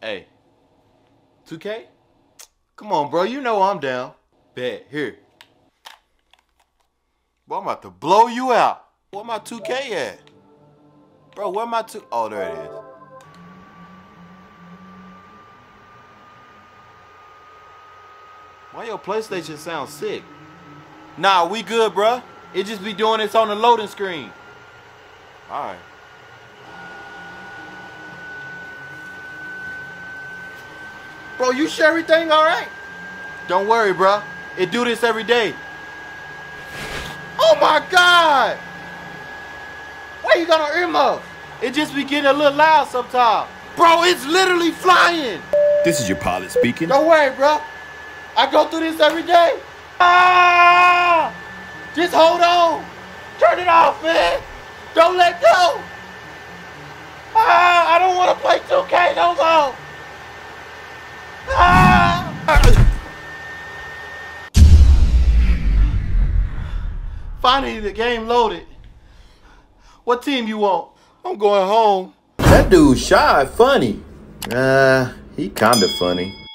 Hey. 2K? Come on, bro. You know I'm down. Bet. Here. Bro, I'm about to blow you out. Where my 2K at? Bro, where my 2... Oh, there it is. Why your PlayStation sound sick? Nah, we good, bruh. It just be doing this on the loading screen. Alright. Bro, you sure everything alright? Don't worry, bro. It do this every day. Oh my god! Why you got on earmuffs? It just be getting a little loud sometimes. Bro, it's literally flying. This is your pilot speaking. Don't worry, bro. I go through this every day. Ah! Just hold on. Turn it off, man. Don't let go. Ah! I don't want to play 2K no more. Finally, the game loaded. What team you want? I'm going home. That dude shy funny. Uh, he kinda funny.